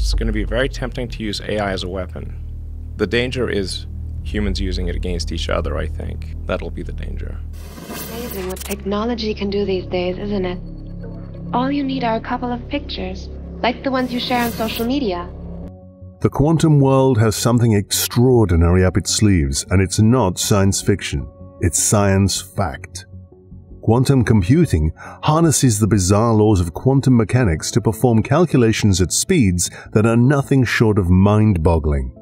it's going to be very tempting to use AI as a weapon. The danger is humans using it against each other, I think. That'll be the danger. Amazing what technology can do these days, isn't it? All you need are a couple of pictures, like the ones you share on social media. The quantum world has something extraordinary up its sleeves, and it's not science fiction, it's science fact. Quantum computing harnesses the bizarre laws of quantum mechanics to perform calculations at speeds that are nothing short of mind boggling.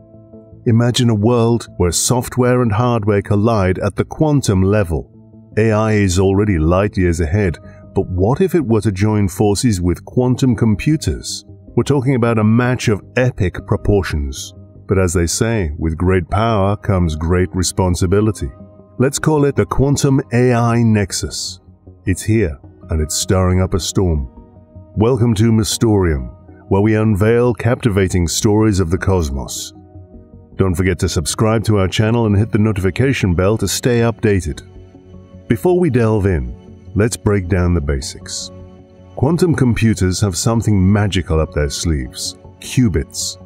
Imagine a world where software and hardware collide at the quantum level. AI is already light years ahead, but what if it were to join forces with quantum computers? We're talking about a match of epic proportions. But as they say, with great power comes great responsibility. Let's call it the Quantum AI Nexus. It's here, and it's stirring up a storm. Welcome to Mystorium, where we unveil captivating stories of the cosmos. Don't forget to subscribe to our channel and hit the notification bell to stay updated. Before we delve in, let's break down the basics. Quantum computers have something magical up their sleeves qubits.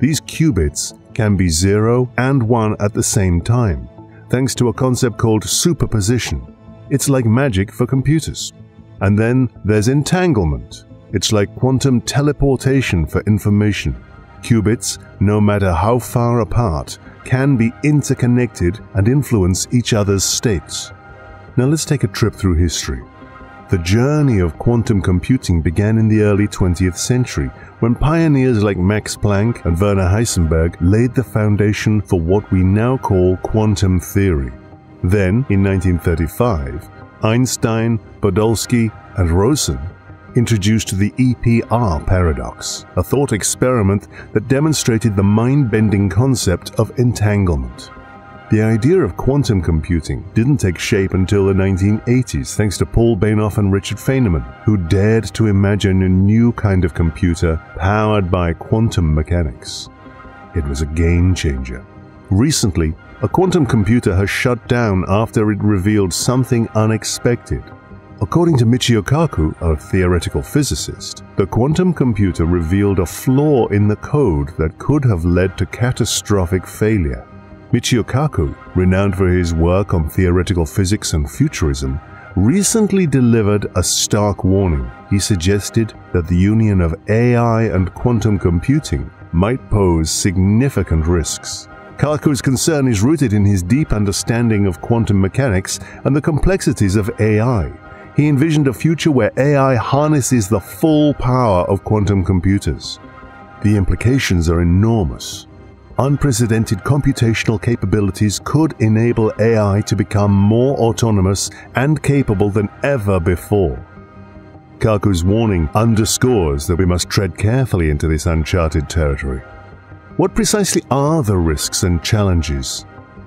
These qubits can be 0 and 1 at the same time, thanks to a concept called superposition. It's like magic for computers. And then there's entanglement. It's like quantum teleportation for information. Qubits, no matter how far apart, can be interconnected and influence each other's states. Now let's take a trip through history. The journey of quantum computing began in the early 20th century when pioneers like Max Planck and Werner Heisenberg laid the foundation for what we now call quantum theory. Then, in 1935, Einstein, Podolsky, and Rosen introduced the EPR paradox, a thought experiment that demonstrated the mind-bending concept of entanglement. The idea of quantum computing didn't take shape until the 1980s thanks to Paul Benioff and Richard Feynman, who dared to imagine a new kind of computer powered by quantum mechanics. It was a game changer. Recently, a quantum computer has shut down after it revealed something unexpected. According to Michio Kaku, a theoretical physicist, the quantum computer revealed a flaw in the code that could have led to catastrophic failure. Michio Kaku, renowned for his work on theoretical physics and futurism, recently delivered a stark warning. He suggested that the union of AI and quantum computing might pose significant risks. Kaku's concern is rooted in his deep understanding of quantum mechanics and the complexities of AI. He envisioned a future where AI harnesses the full power of quantum computers. The implications are enormous unprecedented computational capabilities could enable AI to become more autonomous and capable than ever before. Kaku's warning underscores that we must tread carefully into this uncharted territory. What precisely are the risks and challenges?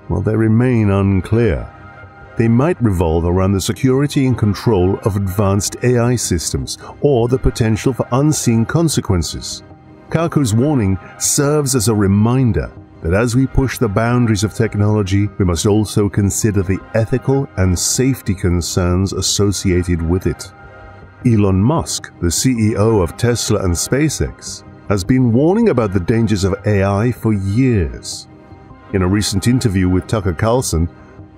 Well, they remain unclear. They might revolve around the security and control of advanced AI systems or the potential for unseen consequences. Kaku's warning serves as a reminder that as we push the boundaries of technology, we must also consider the ethical and safety concerns associated with it. Elon Musk, the CEO of Tesla and SpaceX, has been warning about the dangers of AI for years. In a recent interview with Tucker Carlson,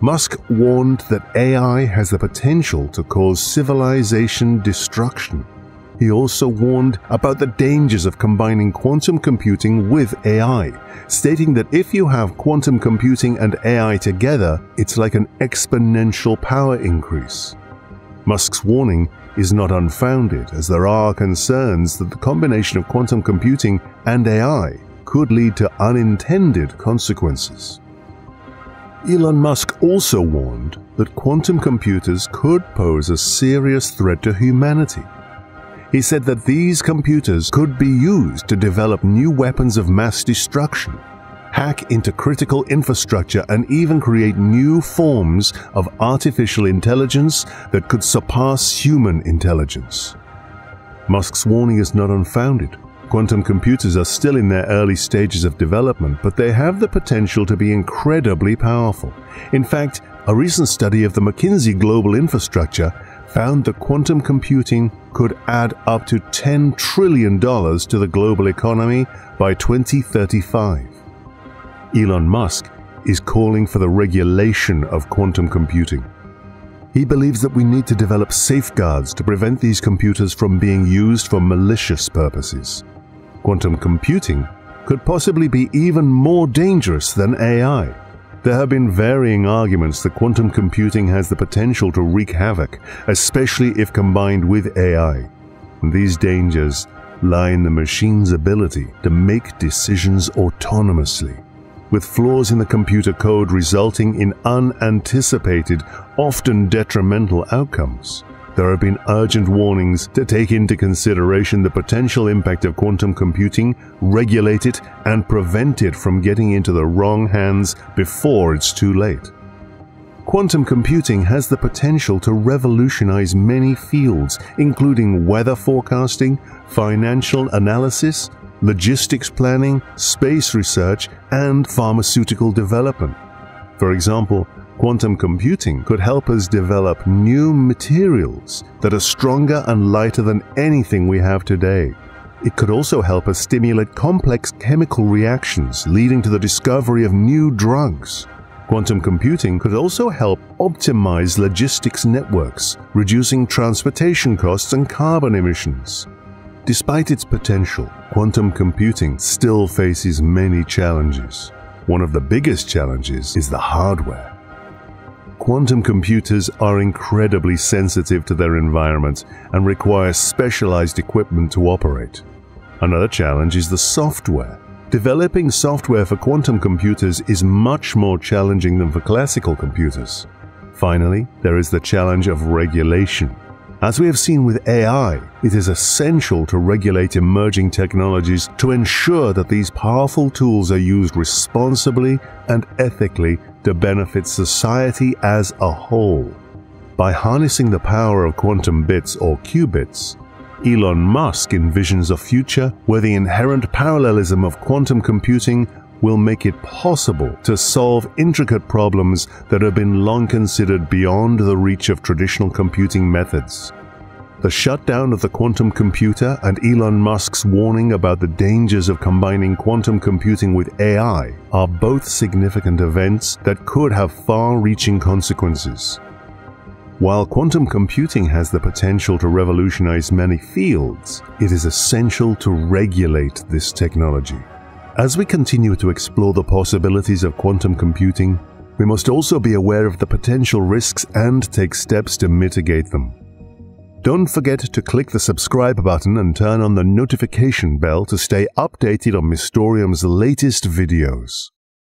Musk warned that AI has the potential to cause civilization destruction he also warned about the dangers of combining quantum computing with AI, stating that if you have quantum computing and AI together, it's like an exponential power increase. Musk's warning is not unfounded, as there are concerns that the combination of quantum computing and AI could lead to unintended consequences. Elon Musk also warned that quantum computers could pose a serious threat to humanity he said that these computers could be used to develop new weapons of mass destruction, hack into critical infrastructure, and even create new forms of artificial intelligence that could surpass human intelligence. Musk's warning is not unfounded. Quantum computers are still in their early stages of development, but they have the potential to be incredibly powerful. In fact, a recent study of the McKinsey Global Infrastructure found that quantum computing could add up to $10 trillion to the global economy by 2035. Elon Musk is calling for the regulation of quantum computing. He believes that we need to develop safeguards to prevent these computers from being used for malicious purposes. Quantum computing could possibly be even more dangerous than AI. There have been varying arguments that quantum computing has the potential to wreak havoc, especially if combined with AI. These dangers lie in the machine's ability to make decisions autonomously, with flaws in the computer code resulting in unanticipated, often detrimental outcomes there have been urgent warnings to take into consideration the potential impact of quantum computing, regulate it, and prevent it from getting into the wrong hands before it's too late. Quantum computing has the potential to revolutionize many fields, including weather forecasting, financial analysis, logistics planning, space research, and pharmaceutical development. For example, Quantum computing could help us develop new materials that are stronger and lighter than anything we have today. It could also help us stimulate complex chemical reactions, leading to the discovery of new drugs. Quantum computing could also help optimize logistics networks, reducing transportation costs and carbon emissions. Despite its potential, quantum computing still faces many challenges. One of the biggest challenges is the hardware quantum computers are incredibly sensitive to their environment and require specialized equipment to operate. Another challenge is the software. Developing software for quantum computers is much more challenging than for classical computers. Finally, there is the challenge of regulation. As we have seen with AI, it is essential to regulate emerging technologies to ensure that these powerful tools are used responsibly and ethically to benefit society as a whole. By harnessing the power of quantum bits or qubits, Elon Musk envisions a future where the inherent parallelism of quantum computing will make it possible to solve intricate problems that have been long considered beyond the reach of traditional computing methods. The shutdown of the quantum computer and Elon Musk's warning about the dangers of combining quantum computing with AI are both significant events that could have far-reaching consequences. While quantum computing has the potential to revolutionize many fields, it is essential to regulate this technology. As we continue to explore the possibilities of quantum computing, we must also be aware of the potential risks and take steps to mitigate them. Don't forget to click the subscribe button and turn on the notification bell to stay updated on Mystorium's latest videos.